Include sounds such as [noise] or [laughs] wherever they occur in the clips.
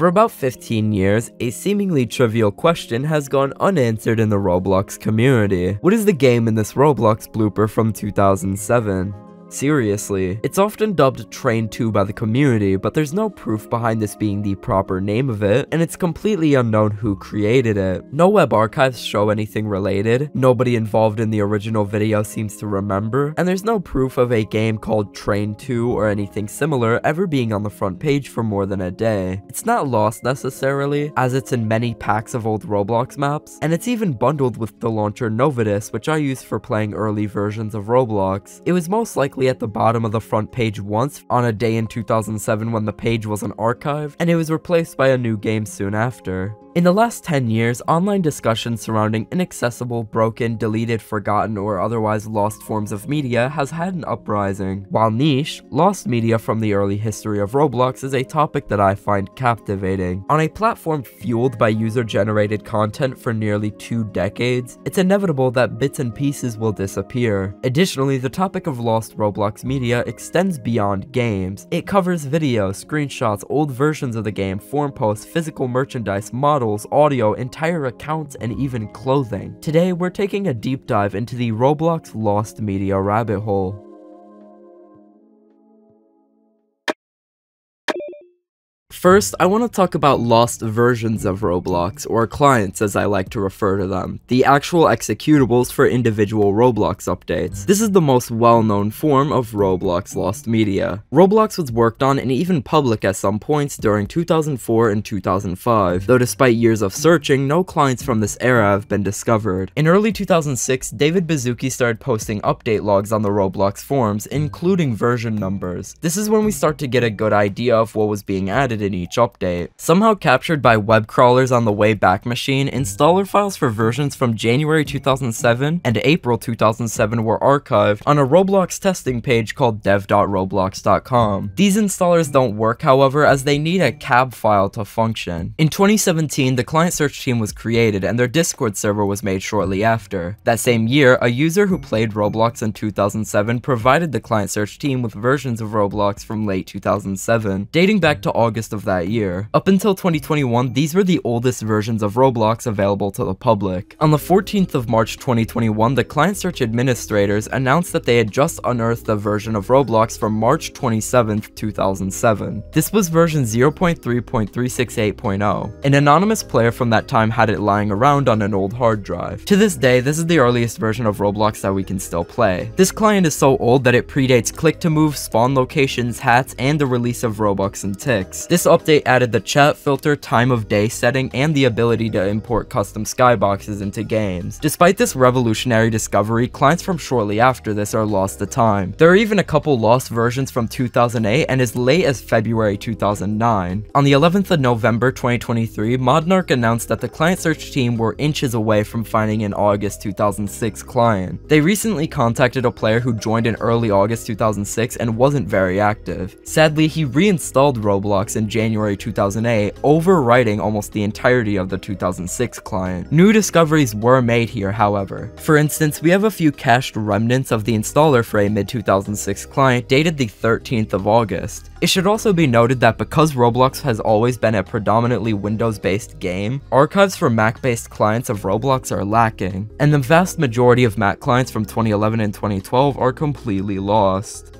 For about 15 years, a seemingly trivial question has gone unanswered in the Roblox community. What is the game in this Roblox blooper from 2007? Seriously, it's often dubbed Train 2 by the community, but there's no proof behind this being the proper name of it, and it's completely unknown who created it. No web archives show anything related, nobody involved in the original video seems to remember, and there's no proof of a game called Train 2 or anything similar ever being on the front page for more than a day. It's not lost necessarily, as it's in many packs of old Roblox maps, and it's even bundled with the launcher Novetus, which I use for playing early versions of Roblox. It was most likely at the bottom of the front page once on a day in 2007 when the page wasn't archived, and it was replaced by a new game soon after. In the last 10 years, online discussion surrounding inaccessible, broken, deleted, forgotten, or otherwise lost forms of media has had an uprising. While niche, lost media from the early history of Roblox is a topic that I find captivating. On a platform fueled by user-generated content for nearly two decades, it's inevitable that bits and pieces will disappear. Additionally, the topic of lost Roblox media extends beyond games. It covers videos, screenshots, old versions of the game, forum posts, physical merchandise, models, models, audio, entire accounts, and even clothing. Today, we're taking a deep dive into the Roblox Lost Media rabbit hole. First, I want to talk about lost versions of Roblox, or clients as I like to refer to them, the actual executables for individual Roblox updates. This is the most well-known form of Roblox lost media. Roblox was worked on and even public at some points during 2004 and 2005, though despite years of searching, no clients from this era have been discovered. In early 2006, David Baszucki started posting update logs on the Roblox forums, including version numbers. This is when we start to get a good idea of what was being added in each update. Somehow captured by web crawlers on the Wayback Machine, installer files for versions from January 2007 and April 2007 were archived on a Roblox testing page called dev.roblox.com. These installers don't work, however, as they need a cab file to function. In 2017, the client search team was created and their Discord server was made shortly after. That same year, a user who played Roblox in 2007 provided the client search team with versions of Roblox from late 2007, dating back to August of of that year. Up until 2021, these were the oldest versions of Roblox available to the public. On the 14th of March 2021, the client search administrators announced that they had just unearthed a version of Roblox from March 27, 2007. This was version 0.3.368.0. An anonymous player from that time had it lying around on an old hard drive. To this day, this is the earliest version of Roblox that we can still play. This client is so old that it predates click-to-move, spawn locations, hats, and the release of Robux and ticks. This update added the chat filter, time of day setting, and the ability to import custom skyboxes into games. Despite this revolutionary discovery, clients from shortly after this are lost to time. There are even a couple lost versions from 2008 and as late as February 2009. On the 11th of November 2023, Modnarch announced that the client search team were inches away from finding an August 2006 client. They recently contacted a player who joined in early August 2006 and wasn't very active. Sadly, he reinstalled Roblox in January January 2008, overwriting almost the entirety of the 2006 client. New discoveries were made here, however. For instance, we have a few cached remnants of the installer for a mid-2006 client dated the 13th of August. It should also be noted that because Roblox has always been a predominantly Windows-based game, archives for Mac-based clients of Roblox are lacking, and the vast majority of Mac clients from 2011 and 2012 are completely lost.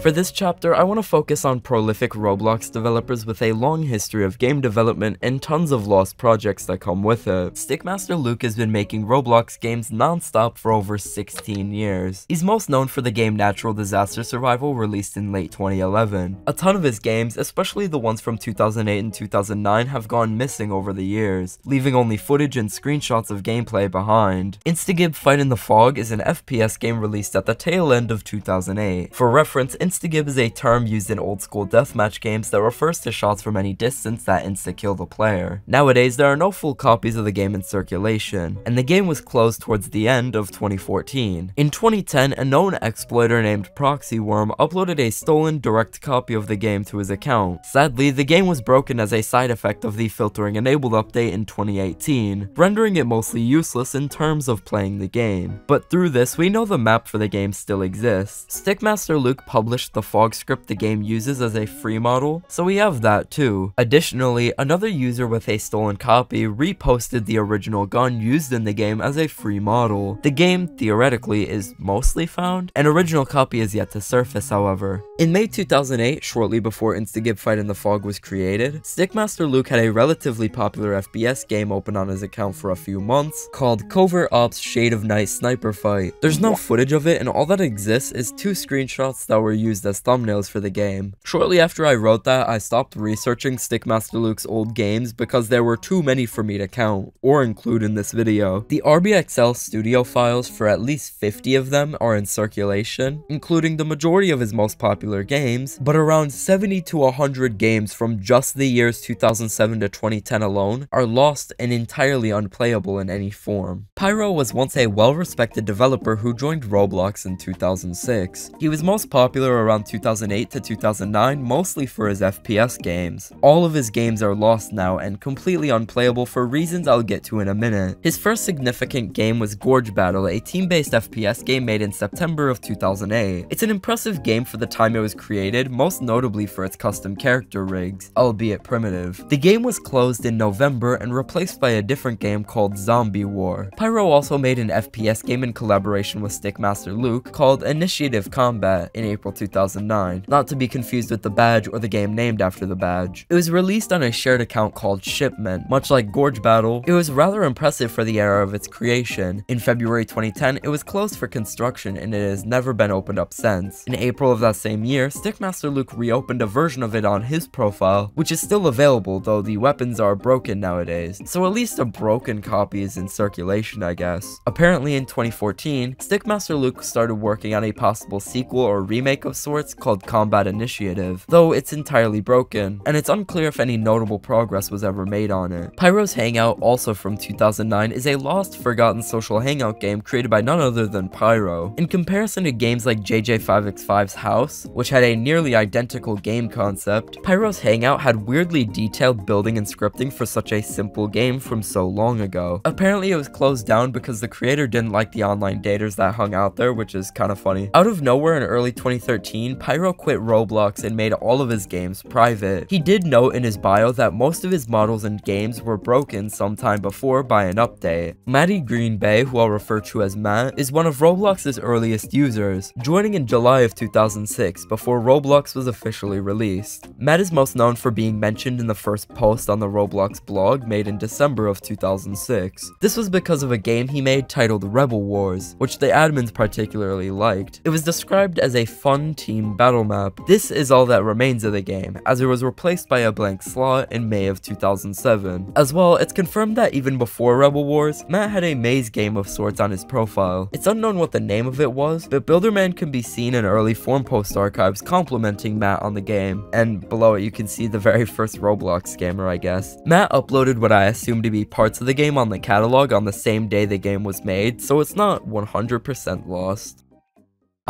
For this chapter, I want to focus on prolific Roblox developers with a long history of game development and tons of lost projects that come with it. Stickmaster Luke has been making Roblox games non-stop for over 16 years. He's most known for the game Natural Disaster Survival released in late 2011. A ton of his games, especially the ones from 2008 and 2009, have gone missing over the years, leaving only footage and screenshots of gameplay behind. Instagib Fight in the Fog is an FPS game released at the tail end of 2008. For reference, instagib is a term used in old school deathmatch games that refers to shots from any distance that insta-kill the player. Nowadays, there are no full copies of the game in circulation, and the game was closed towards the end of 2014. In 2010, a known exploiter named ProxyWorm uploaded a stolen direct copy of the game to his account. Sadly, the game was broken as a side effect of the filtering enabled update in 2018, rendering it mostly useless in terms of playing the game. But through this, we know the map for the game still exists. Stickmaster Luke published the fog script the game uses as a free model, so we have that too. Additionally, another user with a stolen copy reposted the original gun used in the game as a free model. The game, theoretically, is mostly found. An original copy is yet to surface, however. In May 2008, shortly before Instagib Fight in the Fog was created, Stickmaster Luke had a relatively popular FPS game open on his account for a few months, called Covert Ops Shade of Night Sniper Fight. There's no footage of it, and all that exists is two screenshots that were used as thumbnails for the game. Shortly after I wrote that, I stopped researching Stickmaster Luke's old games because there were too many for me to count, or include in this video. The RBXL studio files for at least 50 of them are in circulation, including the majority of his most popular games, but around 70 to 100 games from just the years 2007 to 2010 alone are lost and entirely unplayable in any form. Pyro was once a well-respected developer who joined Roblox in 2006. He was most popular around 2008 to 2009 mostly for his FPS games. All of his games are lost now and completely unplayable for reasons I'll get to in a minute. His first significant game was Gorge Battle, a team-based FPS game made in September of 2008. It's an impressive game for the time it was created, most notably for its custom character rigs, albeit primitive. The game was closed in November and replaced by a different game called Zombie War. Pyro also made an FPS game in collaboration with Stickmaster Luke called Initiative Combat in April 2009, not to be confused with the badge or the game named after the badge. It was released on a shared account called Shipment. Much like Gorge Battle, it was rather impressive for the era of its creation. In February 2010, it was closed for construction and it has never been opened up since. In April of that same year, Stickmaster Luke reopened a version of it on his profile, which is still available though the weapons are broken nowadays, so at least a broken copy is in circulation I guess. Apparently in 2014, Stickmaster Luke started working on a possible sequel or remake of sorts called Combat Initiative, though it's entirely broken, and it's unclear if any notable progress was ever made on it. Pyro's Hangout, also from 2009, is a lost, forgotten social hangout game created by none other than Pyro. In comparison to games like JJ5X5's House, which had a nearly identical game concept, Pyro's Hangout had weirdly detailed building and scripting for such a simple game from so long ago. Apparently it was closed down because the creator didn't like the online daters that hung out there, which is kinda funny. Out of nowhere in early 2013, Pyro quit Roblox and made all of his games private. He did note in his bio that most of his models and games were broken sometime before by an update. Matty Green Bay, who I'll refer to as Matt, is one of Roblox's earliest users, joining in July of 2006 before Roblox was officially released. Matt is most known for being mentioned in the first post on the Roblox blog made in December of 2006. This was because of a game he made titled Rebel Wars, which the admins particularly liked. It was described as a fun team battle map. This is all that remains of the game, as it was replaced by a blank slot in May of 2007. As well, it's confirmed that even before Rebel Wars, Matt had a maze game of sorts on his profile. It's unknown what the name of it was, but Builderman can be seen in early forum post archives complimenting Matt on the game, and below it you can see the very first Roblox scammer I guess. Matt uploaded what I assume to be parts of the game on the catalog on the same day the game was made, so it's not 100% lost.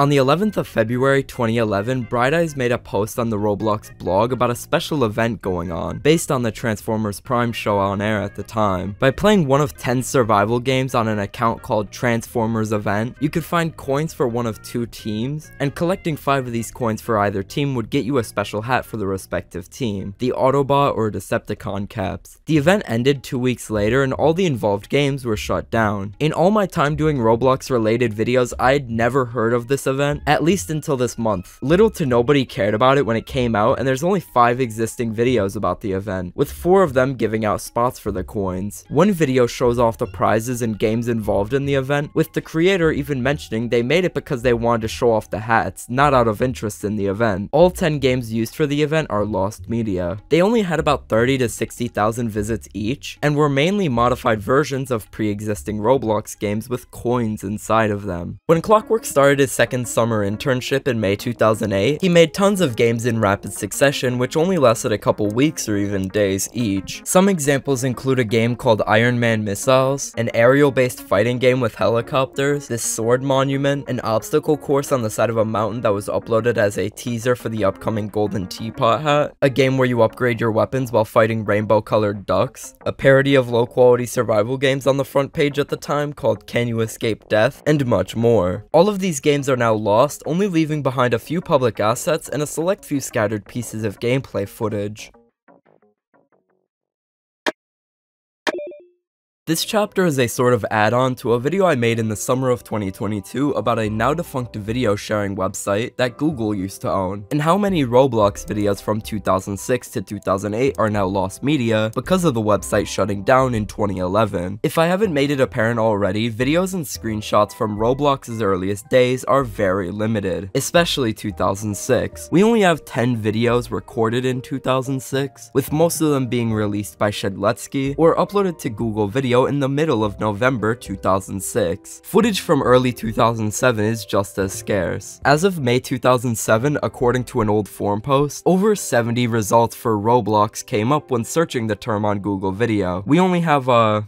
On the 11th of February 2011, Bright Eyes made a post on the Roblox blog about a special event going on, based on the Transformers Prime show on air at the time. By playing one of 10 survival games on an account called Transformers Event, you could find coins for one of two teams, and collecting 5 of these coins for either team would get you a special hat for the respective team, the Autobot or Decepticon caps. The event ended two weeks later and all the involved games were shut down. In all my time doing Roblox related videos, I'd never heard of this event, at least until this month. Little to nobody cared about it when it came out, and there's only 5 existing videos about the event, with 4 of them giving out spots for the coins. One video shows off the prizes and games involved in the event, with the creator even mentioning they made it because they wanted to show off the hats, not out of interest in the event. All 10 games used for the event are lost media. They only had about 30 to 60,000 visits each, and were mainly modified versions of pre-existing Roblox games with coins inside of them. When Clockwork started his second second summer internship in May 2008, he made tons of games in rapid succession which only lasted a couple weeks or even days each. Some examples include a game called Iron Man Missiles, an aerial-based fighting game with helicopters, this sword monument, an obstacle course on the side of a mountain that was uploaded as a teaser for the upcoming Golden Teapot hat, a game where you upgrade your weapons while fighting rainbow-colored ducks, a parody of low-quality survival games on the front page at the time called Can You Escape Death, and much more. All of these games are now lost, only leaving behind a few public assets and a select few scattered pieces of gameplay footage. This chapter is a sort of add-on to a video I made in the summer of 2022 about a now defunct video sharing website that Google used to own, and how many Roblox videos from 2006 to 2008 are now lost media because of the website shutting down in 2011. If I haven't made it apparent already, videos and screenshots from Roblox's earliest days are very limited, especially 2006. We only have 10 videos recorded in 2006, with most of them being released by Shedletsky or uploaded to Google Video in the middle of November 2006. Footage from early 2007 is just as scarce. As of May 2007, according to an old forum post, over 70 results for Roblox came up when searching the term on Google Video. We only have, uh,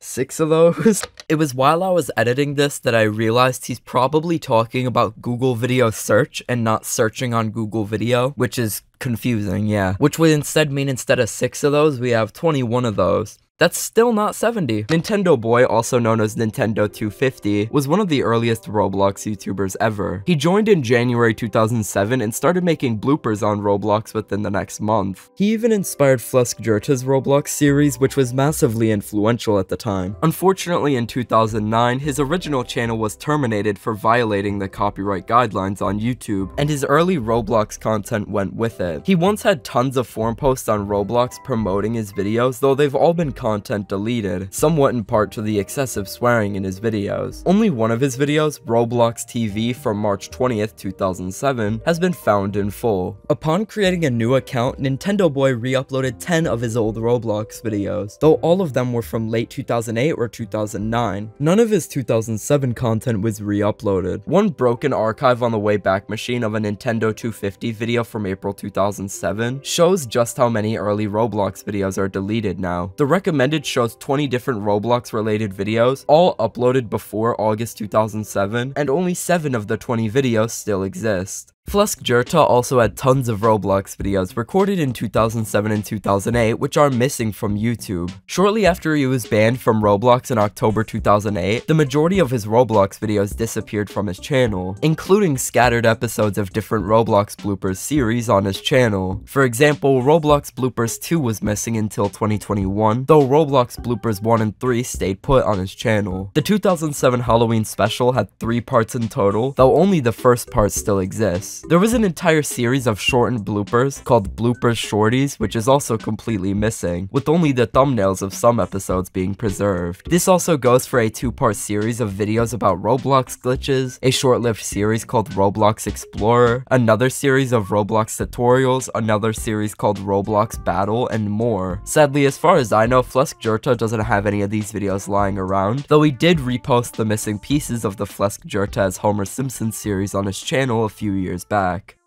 six of those. [laughs] It was while I was editing this that I realized he's probably talking about Google Video Search and not searching on Google Video, which is confusing, yeah. Which would instead mean instead of six of those, we have 21 of those. That's still not 70. Nintendo Boy, also known as Nintendo 250, was one of the earliest Roblox YouTubers ever. He joined in January 2007 and started making bloopers on Roblox within the next month. He even inspired Fleskhjerta's Roblox series, which was massively influential at the time. Unfortunately, in 2009, his original channel was terminated for violating the copyright guidelines on YouTube, and his early Roblox content went with it. He once had tons of forum posts on Roblox promoting his videos, though they've all been content deleted, somewhat in part to the excessive swearing in his videos. Only one of his videos, Roblox TV from March 20th, 2007, has been found in full. Upon creating a new account, Nintendo Boy re-uploaded 10 of his old Roblox videos, though all of them were from late 2008 or 2009. None of his 2007 content was re-uploaded. One broken archive on the Wayback Machine of a Nintendo 250 video from April 2007 shows just how many early Roblox videos are deleted now. The recommended recommended shows 20 different Roblox related videos, all uploaded before August 2007, and only 7 of the 20 videos still exist. Fleskhjerta also had tons of Roblox videos recorded in 2007 and 2008 which are missing from YouTube. Shortly after he was banned from Roblox in October 2008, the majority of his Roblox videos disappeared from his channel, including scattered episodes of different Roblox bloopers series on his channel. For example, Roblox Bloopers 2 was missing until 2021, though Roblox Bloopers 1 and 3 stayed put on his channel. The 2007 Halloween special had 3 parts in total, though only the first part still exists. There was an entire series of shortened bloopers called Bloopers Shorties, which is also completely missing, with only the thumbnails of some episodes being preserved. This also goes for a two-part series of videos about Roblox glitches, a short-lived series called Roblox Explorer, another series of Roblox tutorials, another series called Roblox Battle, and more. Sadly, as far as I know, Fleskhjerta doesn't have any of these videos lying around, though he did repost the missing pieces of the Fleskhjerta as Homer Simpson series on his channel a few years back.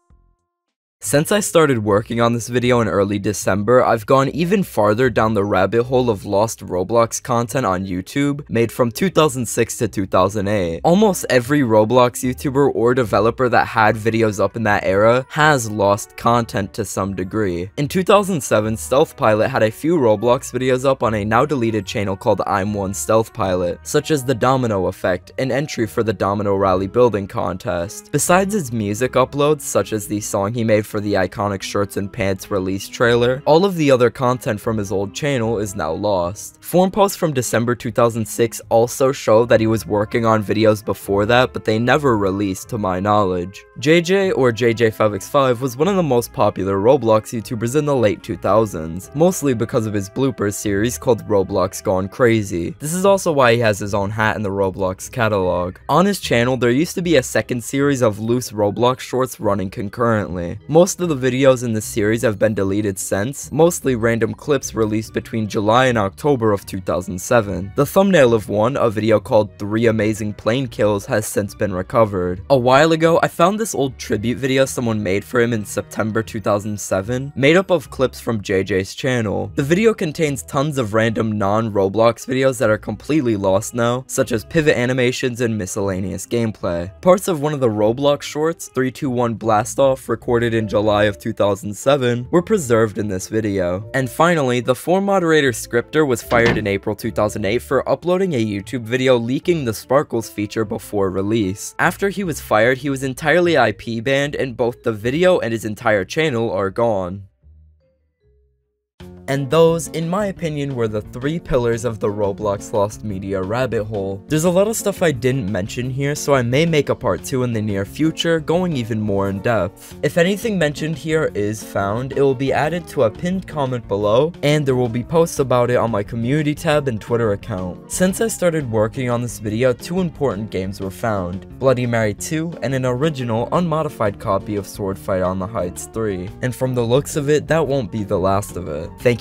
Since I started working on this video in early December, I've gone even farther down the rabbit hole of lost Roblox content on YouTube, made from 2006 to 2008. Almost every Roblox YouTuber or developer that had videos up in that era has lost content to some degree. In 2007, Stealth Pilot had a few Roblox videos up on a now deleted channel called I'm One Stealth Pilot, such as The Domino Effect, an entry for the Domino Rally Building Contest. Besides his music uploads, such as the song he made for the iconic Shirts and Pants release trailer, all of the other content from his old channel is now lost. Forum posts from December 2006 also show that he was working on videos before that, but they never released to my knowledge. JJ or JJ5x5 was one of the most popular Roblox YouTubers in the late 2000s, mostly because of his bloopers series called Roblox Gone Crazy. This is also why he has his own hat in the Roblox catalog. On his channel, there used to be a second series of loose Roblox shorts running concurrently. Most Most of the videos in this series have been deleted since, mostly random clips released between July and October of 2007. The thumbnail of one, a video called 3 Amazing Plane Kills, has since been recovered. A while ago, I found this old tribute video someone made for him in September 2007, made up of clips from JJ's channel. The video contains tons of random non-Roblox videos that are completely lost now, such as pivot animations and miscellaneous gameplay. Parts of one of the Roblox shorts, 321 Blast Off, recorded in July of 2007, were preserved in this video. And finally, the 4Moderator scripter was fired in April 2008 for uploading a YouTube video leaking the Sparkles feature before release. After he was fired, he was entirely IP banned and both the video and his entire channel are gone. And those, in my opinion, were the three pillars of the Roblox Lost Media rabbit hole. There's a lot of stuff I didn't mention here, so I may make a part 2 in the near future, going even more in depth. If anything mentioned here is found, it will be added to a pinned comment below, and there will be posts about it on my community tab and Twitter account. Since I started working on this video, two important games were found, Bloody Mary 2 and an original, unmodified copy of Sword Fight on the Heights 3. And from the looks of it, that won't be the last of it. Thank